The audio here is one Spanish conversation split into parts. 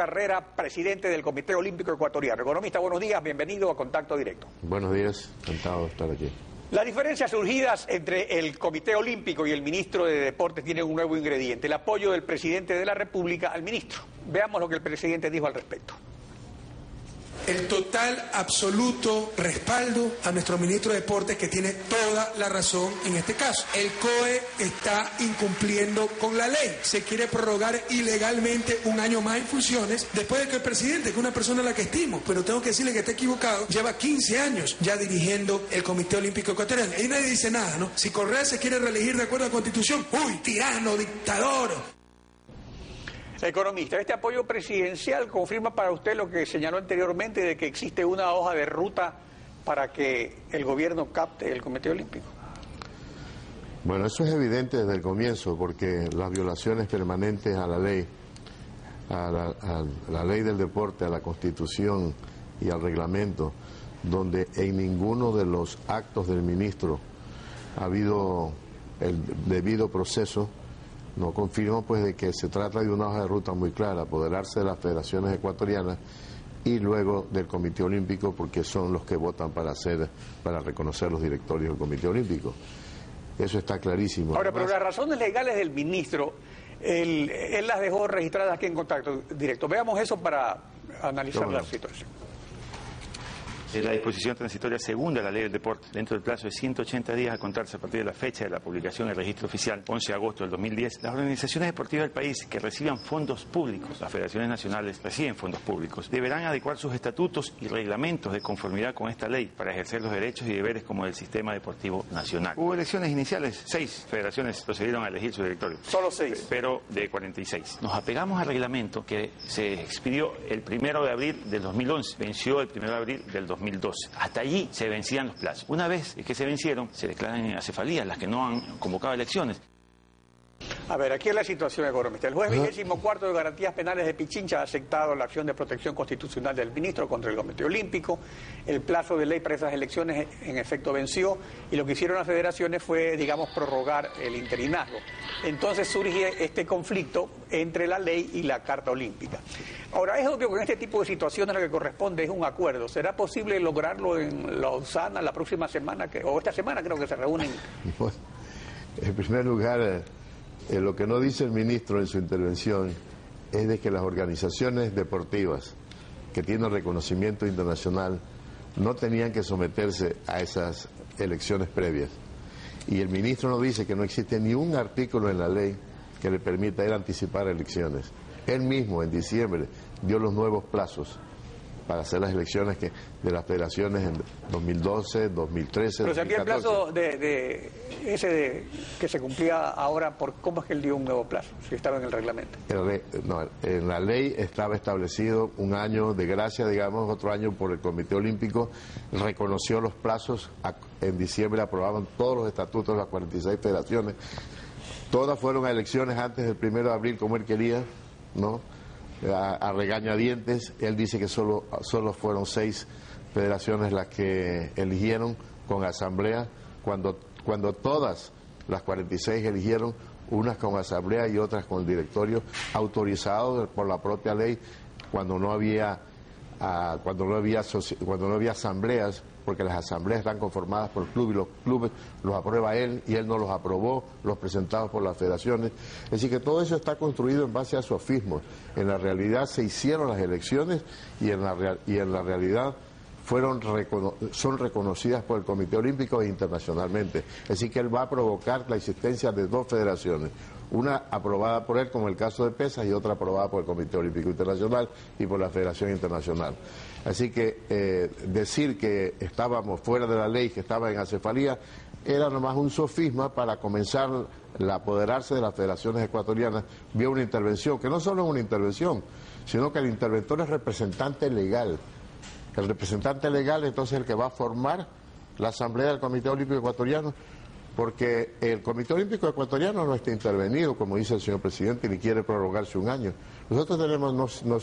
Carrera, presidente del Comité Olímpico Ecuatoriano. Economista, buenos días, bienvenido a Contacto Directo. Buenos días, encantado de estar aquí. Las diferencias surgidas entre el Comité Olímpico y el ministro de Deportes tienen un nuevo ingrediente, el apoyo del presidente de la República al ministro. Veamos lo que el presidente dijo al respecto el total, absoluto respaldo a nuestro ministro de Deportes que tiene toda la razón en este caso. El COE está incumpliendo con la ley. Se quiere prorrogar ilegalmente un año más en funciones después de que el presidente, que es una persona a la que estimo, pero tengo que decirle que está equivocado, lleva 15 años ya dirigiendo el Comité Olímpico Ecuatoriano. Y nadie dice nada, ¿no? Si Correa se quiere reelegir de acuerdo a la Constitución, uy, tirano, dictador. Economista, este apoyo presidencial confirma para usted lo que señaló anteriormente de que existe una hoja de ruta para que el gobierno capte el Comité Olímpico. Bueno, eso es evidente desde el comienzo, porque las violaciones permanentes a la ley, a la, a la ley del deporte, a la Constitución y al reglamento, donde en ninguno de los actos del ministro ha habido el debido proceso no confirmo pues de que se trata de una hoja de ruta muy clara, apoderarse de las federaciones ecuatorianas y luego del Comité Olímpico porque son los que votan para hacer para reconocer los directorios del Comité Olímpico. Eso está clarísimo. Ahora, pero las razones legales del ministro, él, las dejó registradas aquí en contacto directo. Veamos eso para analizar la situación la disposición transitoria segunda de la ley del deporte, dentro del plazo de 180 días a contarse a partir de la fecha de la publicación del registro oficial, 11 de agosto del 2010, las organizaciones deportivas del país que reciban fondos públicos, las federaciones nacionales reciben fondos públicos, deberán adecuar sus estatutos y reglamentos de conformidad con esta ley para ejercer los derechos y deberes como el sistema deportivo nacional. Hubo elecciones iniciales, seis federaciones procedieron a elegir su directorio. Solo seis. Pero de 46. Nos apegamos al reglamento que se expidió el primero de abril del 2011, venció el primero de abril del 2011. 2012. Hasta allí se vencían los plazos. Una vez que se vencieron, se declaran en acefalía las que no han convocado elecciones. A ver, aquí es la situación económica. El juez vigésimo cuarto de Garantías Penales de Pichincha ha aceptado la acción de protección constitucional del ministro contra el Comité Olímpico. El plazo de ley para esas elecciones en efecto venció y lo que hicieron las federaciones fue, digamos, prorrogar el interinazgo. Entonces surge este conflicto entre la ley y la Carta Olímpica. Ahora, es obvio que en este tipo de situaciones lo que corresponde es un acuerdo. ¿Será posible lograrlo en Lausana la próxima semana, que, o esta semana creo que se reúnen? en primer lugar eh, lo que no dice el ministro en su intervención es de que las organizaciones deportivas que tienen reconocimiento internacional no tenían que someterse a esas elecciones previas. Y el ministro nos dice que no existe ni un artículo en la ley que le permita él anticipar elecciones. Él mismo en diciembre dio los nuevos plazos para hacer las elecciones que, de las federaciones en 2012, 2013. Pero se el plazo de, ese de, que se cumplía ahora, por ¿cómo es que él dio un nuevo plazo? Si estaba en el reglamento. no, en la ley estaba establecido un año de gracia, digamos, otro año por el Comité Olímpico, reconoció los plazos, en diciembre aprobaban todos los estatutos de las 46 federaciones, todas fueron a elecciones antes del primero de abril como él quería, ¿no? A, regañadientes. Él dice que solo, solo fueron seis federaciones las que eligieron con asamblea, cuando, cuando todas las 46 eligieron, unas con asamblea y otras con el directorio, autorizado por la propia ley, cuando no había, cuando no había, cuando no había asambleas porque las asambleas están conformadas por clubes y los clubes los aprueba él y él no los aprobó, los presentados por las federaciones. Es decir, que todo eso está construido en base a sofismos. En la realidad se hicieron las elecciones y en la, y en la realidad fueron son reconocidas por el Comité Olímpico e internacionalmente. Decir, que él va a provocar la existencia de dos federaciones, una aprobada por él, como el caso de pesas, y otra aprobada por el Comité Olímpico Internacional y por la Federación Internacional. Así que eh, decir que estábamos fuera de la ley, que estaba en acefalía, era nomás un sofisma para comenzar a apoderarse de las federaciones ecuatorianas vía una intervención, que no solo es una intervención, sino que el interventor es representante legal. El representante legal entonces es el que va a formar la Asamblea del Comité Olímpico Ecuatoriano, porque el Comité Olímpico Ecuatoriano no está intervenido, como dice el señor presidente, ni quiere prorrogarse un año. Nosotros tenemos, no,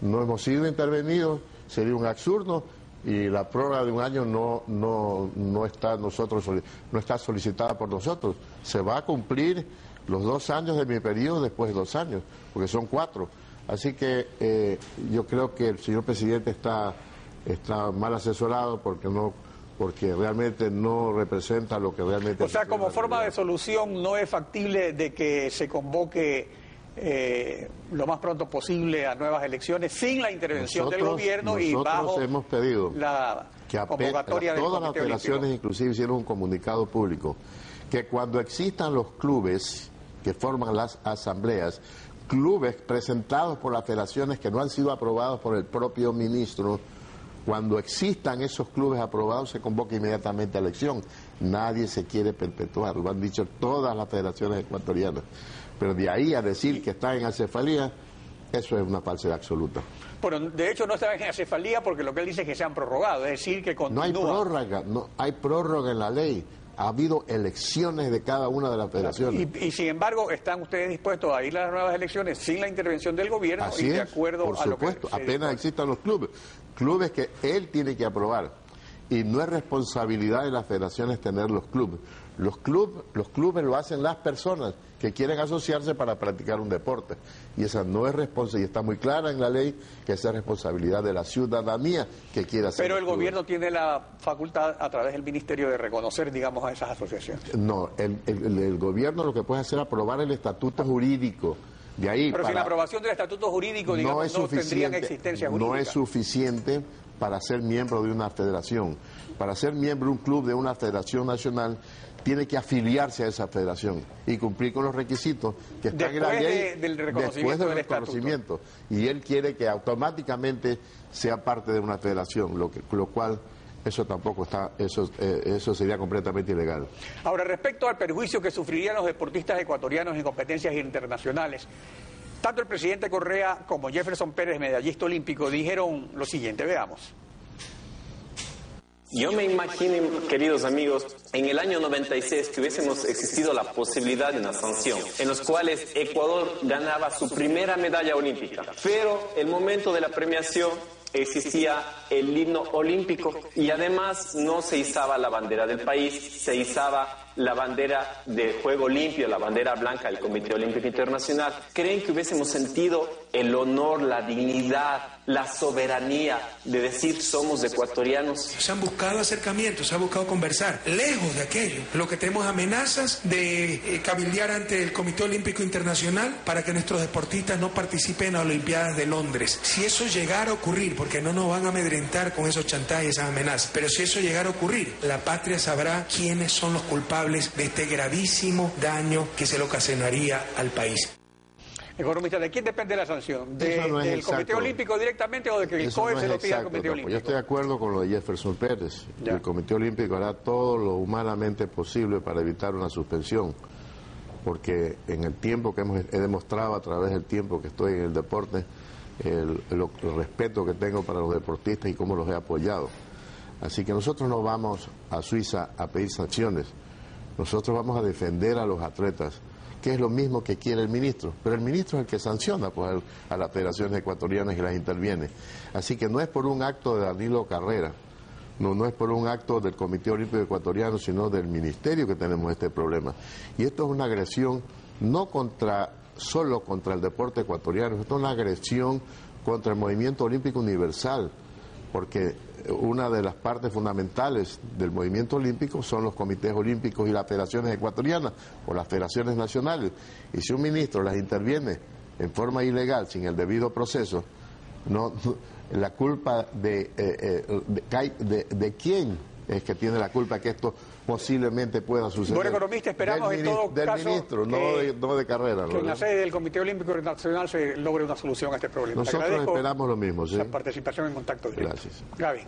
no hemos sido intervenidos sería un absurdo y la prórroga de un año no, no, no, está nosotros, no está solicitada por nosotros. Se va a cumplir los dos años de mi periodo después de dos años, porque son cuatro. Así que eh, yo creo que el señor presidente está, está mal asesorado porque no porque realmente no representa lo que realmente... O sea, como forma de solución no es factible de que se convoque eh, lo más pronto posible a nuevas elecciones sin la intervención del gobierno y bajo hemos pedido la que convocatoria de todas las federaciones inclusive hicieron un comunicado público que cuando existan los clubes que forman las asambleas clubes presentados por las federaciones que no han sido aprobados por el propio ministro cuando existan esos clubes aprobados, se convoca inmediatamente a elección. Nadie se quiere perpetuar, lo han dicho todas las federaciones ecuatorianas. Pero de ahí a decir que está en acefalía, eso es una falsedad absoluta. Bueno, de hecho no está en acefalía porque lo que él dice es que se han prorrogado, es decir, que continúa. No hay prórroga, no hay prórroga en la ley. Ha habido elecciones de cada una de las federaciones. Y, sin embargo, ¿están ustedes dispuestos a ir a las nuevas elecciones sin la intervención del gobierno Así y de acuerdo por a supuesto, apenas existan los clubes? Clubes que él tiene que aprobar. Y no es responsabilidad de las federaciones tener los clubes. Los, club, los clubes lo hacen las personas que quieren asociarse para practicar un deporte. Y esa no es responsabilidad, y está muy clara en la ley que esa es responsabilidad de la ciudadanía que quiera hacer. Pero el gobierno tiene la facultad a través del ministerio de reconocer, digamos, a esas asociaciones. No, el, el, gobierno lo que puede hacer es aprobar el estatuto jurídico. De ahí Pero sin la aprobación del estatuto jurídico, digamos, no, tendrían existencia jurídica. No es suficiente para ser miembro de una federación. Para ser miembro de un club de una federación nacional tiene que afiliarse a esa federación y cumplir con los requisitos que están en la ley del reconocimiento después del reconocimiento. Y él quiere que automáticamente sea parte de una federación, lo, que, lo cual eso tampoco está, eso, eh, eso sería completamente ilegal. Ahora, respecto al perjuicio que sufrirían los deportistas ecuatorianos en competencias internacionales, tanto el presidente Correa como Jefferson Pérez, medallista olímpico, dijeron lo siguiente, veamos. Yo me imagino, queridos amigos, en el año 96 que hubiésemos existido la posibilidad de una sanción, en los cuales Ecuador ganaba su primera medalla olímpica, pero el momento de la premiación existía el himno olímpico y además no se izaba la bandera del país, se izaba la bandera de juego limpio, la bandera blanca del Comité Olímpico Internacional. ¿Creen que hubiésemos sentido el honor, la dignidad, la soberanía de decir somos ecuatorianos? Se han buscado acercamientos, se ha buscado conversar. Lejos de aquello, lo que tenemos amenazas de eh, cabildear ante el Comité Olímpico Internacional para que nuestros deportistas no participen en las Olimpiadas de Londres. Si eso llegara a ocurrir, porque no nos van a amedrentar con esos chantajes, esas amenazas, pero si eso llegara a ocurrir, la patria sabrá quiénes son los culpables de este gravísimo daño que se le ocasionaría al país. Economista, ¿de quién depende la sanción? ¿Del Comité Olímpico directamente o de que el COE se lo pida al Comité Olímpico? Yo estoy de acuerdo con lo de Jefferson Pérez. El Comité Olímpico hará todo lo humanamente posible para evitar una suspensión, porque en el tiempo que hemos, he demostrado a través del tiempo que estoy en el deporte, el, el respeto que tengo para los deportistas y cómo los he apoyado. Así que nosotros no vamos a Suiza a pedir sanciones nosotros vamos a defender a los atletas, que es lo mismo que quiere el ministro. Pero el ministro es el que sanciona pues, a las federaciones ecuatorianas y las interviene. Así que no es por un acto de Danilo Carrera, no, no es por un acto del Comité Olímpico Ecuatoriano, sino del Ministerio que tenemos este problema. Y esto es una agresión no contra solo contra el deporte ecuatoriano, esto es una agresión contra el movimiento olímpico universal, porque una de las partes fundamentales del movimiento olímpico son los comités olímpicos y las federaciones ecuatorianas o las federaciones nacionales. Y si un ministro las interviene en forma ilegal, sin el debido proceso, no, la culpa de, eh, eh, de, de, quién es que tiene la culpa que esto posiblemente pueda suceder. Bueno, economista, esperamos del en todo del ministro, no, de, no, de, carrera. Que en la sede del Comité Olímpico Internacional se logre una solución a este problema. Nosotros esperamos lo mismo, ¿sí? La participación en contacto directo. Gracias. Gaby.